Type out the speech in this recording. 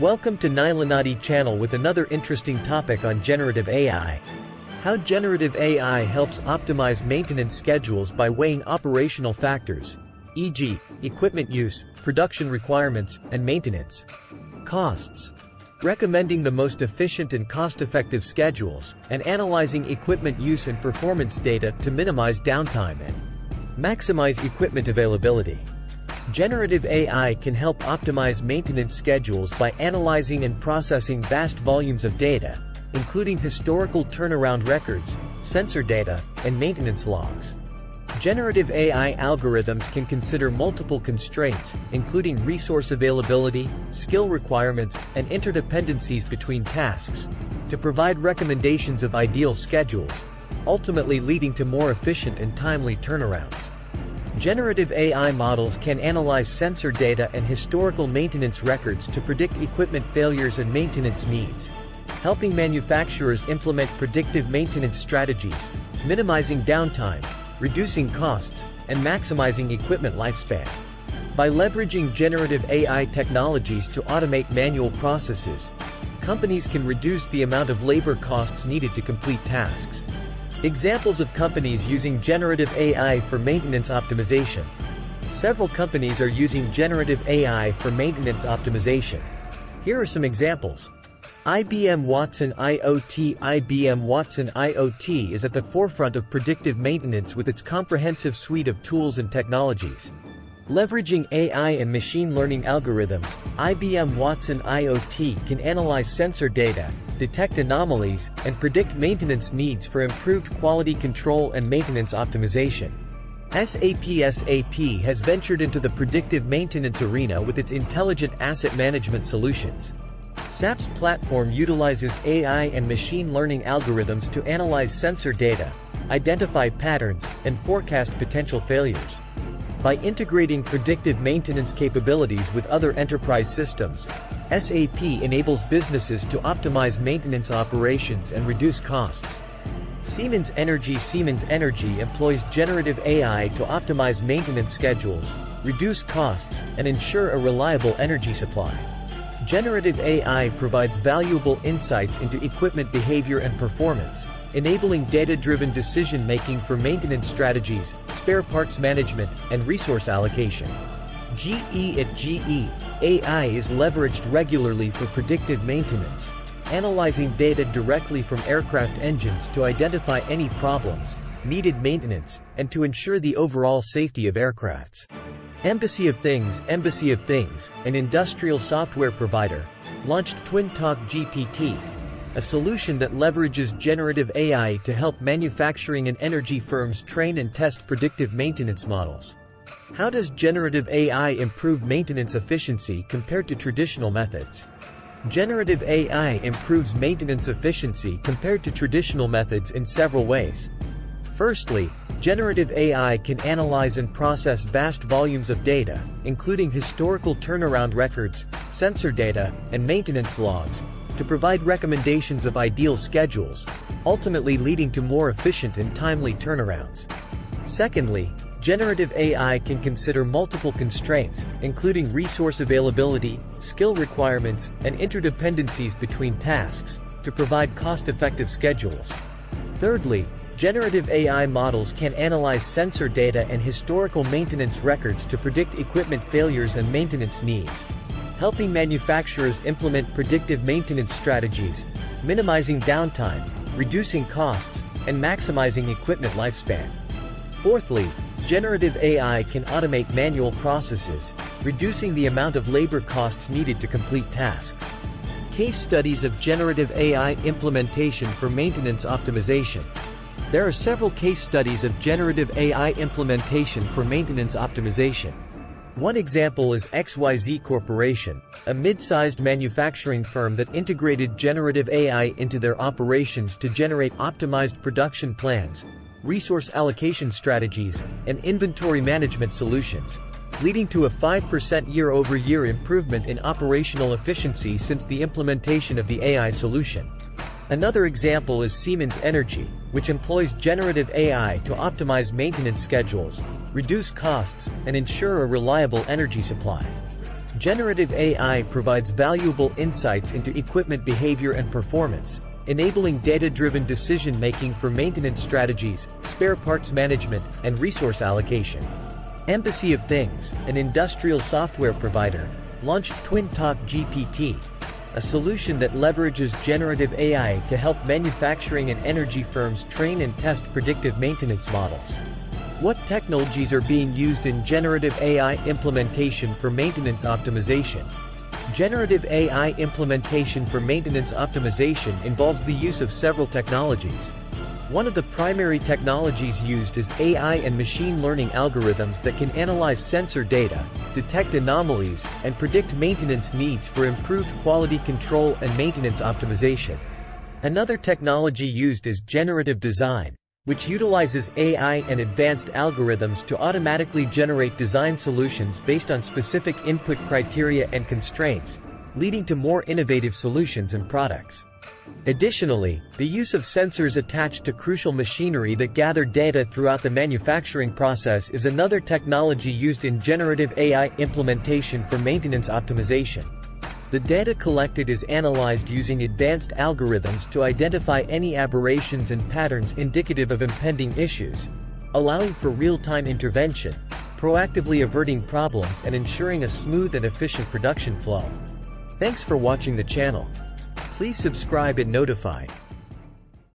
Welcome to Nile Nadhi channel with another interesting topic on generative AI. How generative AI helps optimize maintenance schedules by weighing operational factors, e.g., equipment use, production requirements, and maintenance. Costs. Recommending the most efficient and cost-effective schedules, and analyzing equipment use and performance data to minimize downtime and maximize equipment availability. Generative AI can help optimize maintenance schedules by analyzing and processing vast volumes of data, including historical turnaround records, sensor data, and maintenance logs. Generative AI algorithms can consider multiple constraints, including resource availability, skill requirements, and interdependencies between tasks, to provide recommendations of ideal schedules, ultimately leading to more efficient and timely turnarounds. Generative AI models can analyze sensor data and historical maintenance records to predict equipment failures and maintenance needs, helping manufacturers implement predictive maintenance strategies, minimizing downtime, reducing costs, and maximizing equipment lifespan. By leveraging generative AI technologies to automate manual processes, companies can reduce the amount of labor costs needed to complete tasks. Examples of companies using generative AI for maintenance optimization. Several companies are using generative AI for maintenance optimization. Here are some examples. IBM Watson IoT IBM Watson IoT is at the forefront of predictive maintenance with its comprehensive suite of tools and technologies. Leveraging AI and machine learning algorithms, IBM Watson IoT can analyze sensor data, detect anomalies, and predict maintenance needs for improved quality control and maintenance optimization. SAP SAP has ventured into the predictive maintenance arena with its intelligent asset management solutions. SAP's platform utilizes AI and machine learning algorithms to analyze sensor data, identify patterns, and forecast potential failures. By integrating predictive maintenance capabilities with other enterprise systems, SAP enables businesses to optimize maintenance operations and reduce costs. Siemens Energy Siemens Energy employs generative AI to optimize maintenance schedules, reduce costs, and ensure a reliable energy supply. Generative AI provides valuable insights into equipment behavior and performance, enabling data-driven decision-making for maintenance strategies, spare parts management, and resource allocation. GE at GE, AI is leveraged regularly for predictive maintenance, analyzing data directly from aircraft engines to identify any problems, needed maintenance, and to ensure the overall safety of aircrafts. Embassy of Things Embassy of Things, an industrial software provider, launched TwinTalk GPT, a solution that leverages generative AI to help manufacturing and energy firms train and test predictive maintenance models. How does generative AI improve maintenance efficiency compared to traditional methods? Generative AI improves maintenance efficiency compared to traditional methods in several ways. Firstly, generative AI can analyze and process vast volumes of data, including historical turnaround records, sensor data, and maintenance logs, to provide recommendations of ideal schedules, ultimately leading to more efficient and timely turnarounds. Secondly, generative AI can consider multiple constraints, including resource availability, skill requirements, and interdependencies between tasks, to provide cost-effective schedules. Thirdly, generative AI models can analyze sensor data and historical maintenance records to predict equipment failures and maintenance needs, helping manufacturers implement predictive maintenance strategies, minimizing downtime, reducing costs, and maximizing equipment lifespan. Fourthly, generative AI can automate manual processes, reducing the amount of labor costs needed to complete tasks. Case studies of generative AI implementation for maintenance optimization. There are several case studies of generative AI implementation for maintenance optimization. One example is XYZ Corporation, a mid-sized manufacturing firm that integrated generative AI into their operations to generate optimized production plans, resource allocation strategies, and inventory management solutions, leading to a 5% year-over-year improvement in operational efficiency since the implementation of the AI solution. Another example is Siemens Energy, which employs generative AI to optimize maintenance schedules, reduce costs, and ensure a reliable energy supply. Generative AI provides valuable insights into equipment behavior and performance, enabling data-driven decision-making for maintenance strategies, spare parts management, and resource allocation. Embassy of Things, an industrial software provider, launched TwinTalk GPT, a solution that leverages generative AI to help manufacturing and energy firms train and test predictive maintenance models. What technologies are being used in generative AI implementation for maintenance optimization? Generative AI implementation for maintenance optimization involves the use of several technologies. One of the primary technologies used is AI and machine learning algorithms that can analyze sensor data, detect anomalies, and predict maintenance needs for improved quality control and maintenance optimization. Another technology used is generative design, which utilizes AI and advanced algorithms to automatically generate design solutions based on specific input criteria and constraints, leading to more innovative solutions and products. Additionally, the use of sensors attached to crucial machinery that gather data throughout the manufacturing process is another technology used in generative AI implementation for maintenance optimization. The data collected is analyzed using advanced algorithms to identify any aberrations and patterns indicative of impending issues, allowing for real-time intervention, proactively averting problems and ensuring a smooth and efficient production flow. Thanks for watching the channel. Please subscribe and notify.